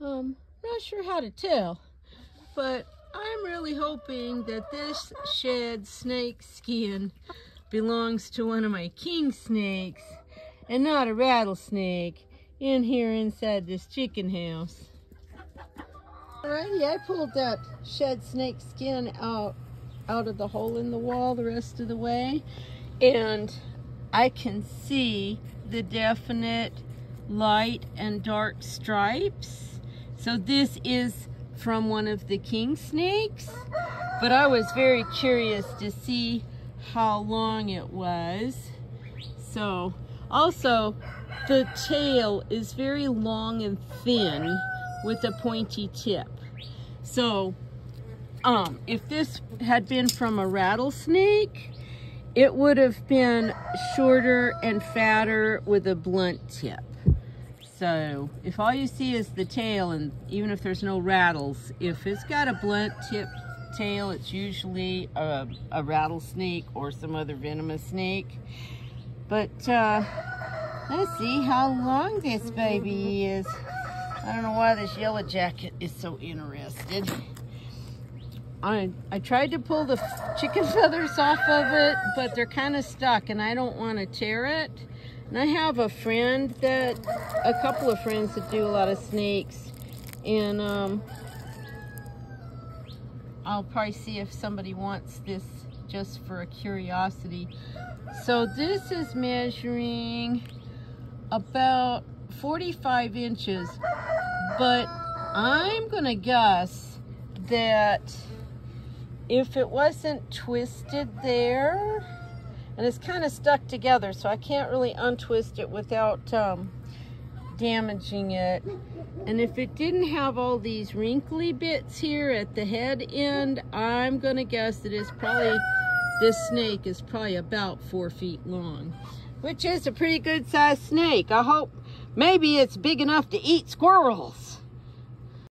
Um, not sure how to tell, but I'm really hoping that this shed snake skin belongs to one of my king snakes and not a rattlesnake in here inside this chicken house. Alrighty, I pulled that shed snake skin out out of the hole in the wall the rest of the way and I can see the definite light and dark stripes. So this is from one of the king snakes, but I was very curious to see how long it was. So also the tail is very long and thin with a pointy tip. So um, if this had been from a rattlesnake, it would have been shorter and fatter with a blunt tip. So if all you see is the tail, and even if there's no rattles, if it's got a blunt tip tail, it's usually a, a rattlesnake or some other venomous snake. But uh, let's see how long this baby is. I don't know why this yellow jacket is so interested. I, I tried to pull the chicken feathers off of it, but they're kind of stuck and I don't want to tear it. And I have a friend that, a couple of friends that do a lot of snakes. And um, I'll probably see if somebody wants this just for a curiosity. So this is measuring about 45 inches, but I'm gonna guess that if it wasn't twisted there, and it's kind of stuck together, so I can't really untwist it without um, damaging it. And if it didn't have all these wrinkly bits here at the head end, I'm gonna guess that it's probably, this snake is probably about four feet long, which is a pretty good sized snake. I hope maybe it's big enough to eat squirrels.